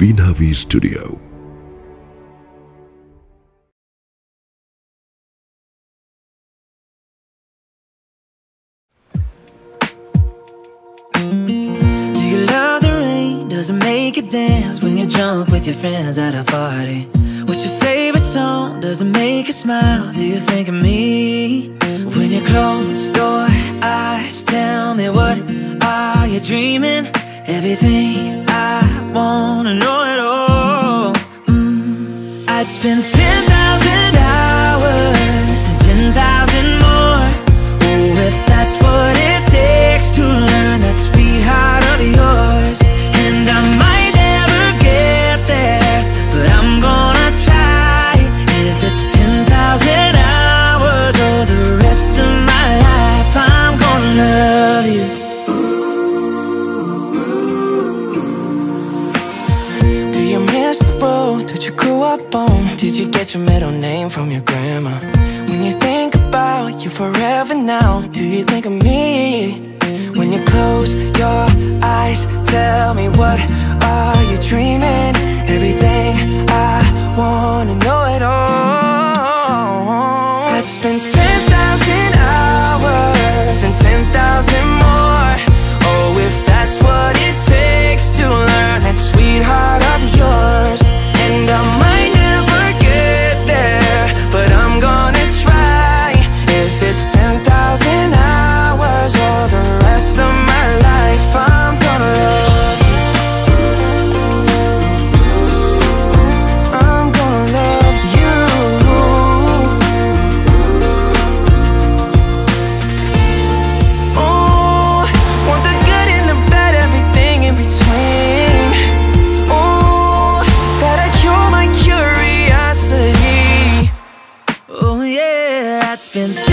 Veenavee Studio. Does it make you dance when you jump with your friends at a party? What's your favorite song? Does it make you smile? Do you think of me? When you close your eyes, tell me what are you dreaming? Everything I wanna know it all. Mm, I'd spend 10,000 you grew up on? Did you get your middle name from your grandma? When you think about you forever now, do you think of me? When you close your eyes, tell me what are you dreaming? Everything I wanna know it all. I'd spend 10,000 cure